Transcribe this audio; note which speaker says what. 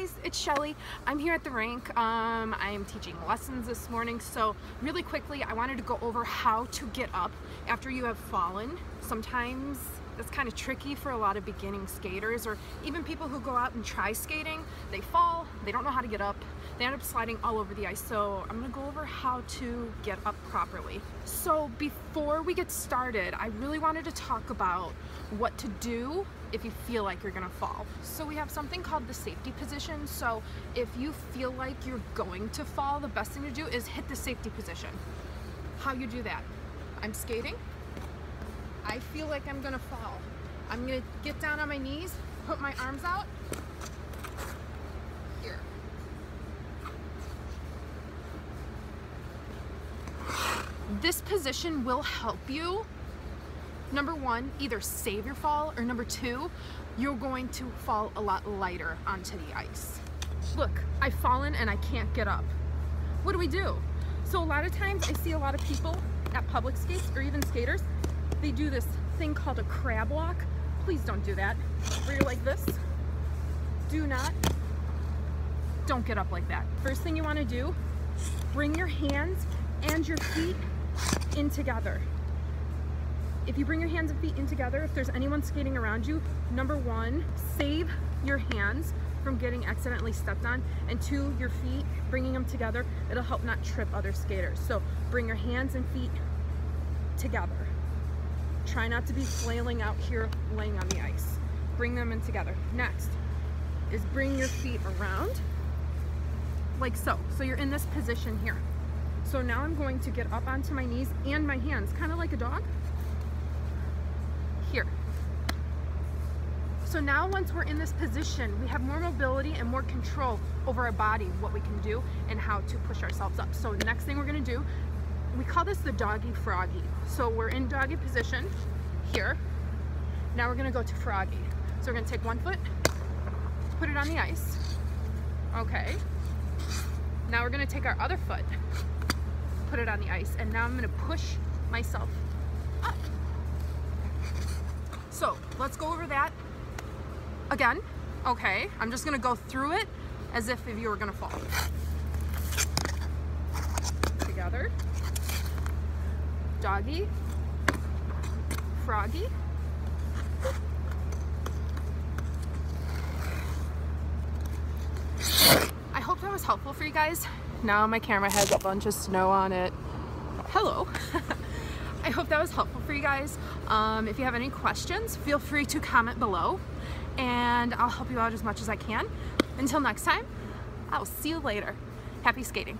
Speaker 1: guys, it's Shelly. I'm here at the rink. Um, I am teaching lessons this morning, so really quickly I wanted to go over how to get up after you have fallen. Sometimes that's kind of tricky for a lot of beginning skaters or even people who go out and try skating. They fall, they don't know how to get up, they end up sliding all over the ice. So I'm gonna go over how to get up properly. So before we get started, I really wanted to talk about what to do if you feel like you're gonna fall. So we have something called the safety position. So if you feel like you're going to fall, the best thing to do is hit the safety position. How you do that? I'm skating, I feel like I'm gonna fall. I'm gonna get down on my knees, put my arms out. Here. This position will help you, number one, either save your fall, or number two, you're going to fall a lot lighter onto the ice. Look, I've fallen and I can't get up. What do we do? So a lot of times I see a lot of people at public skates or even skaters they do this thing called a crab walk. Please don't do that. Where you're like this. Do not. Don't get up like that. First thing you want to do, bring your hands and your feet in together. If you bring your hands and feet in together, if there's anyone skating around you, number one, save your hands from getting accidentally stepped on, and two, your feet, bringing them together, it'll help not trip other skaters. So bring your hands and feet together. Try not to be flailing out here laying on the ice. Bring them in together. Next is bring your feet around like so. So you're in this position here. So now I'm going to get up onto my knees and my hands, kind of like a dog. Here. So now once we're in this position, we have more mobility and more control over our body, what we can do and how to push ourselves up. So the next thing we're gonna do we call this the doggy froggy. So we're in doggy position here. Now we're gonna go to froggy. So we're gonna take one foot, put it on the ice. Okay. Now we're gonna take our other foot, put it on the ice, and now I'm gonna push myself up. So let's go over that again. Okay, I'm just gonna go through it as if if you were gonna fall. Together doggy, froggy, I hope that was helpful for you guys. Now my camera has a bunch of snow on it. Hello. I hope that was helpful for you guys. Um, if you have any questions, feel free to comment below and I'll help you out as much as I can. Until next time, I'll see you later. Happy skating.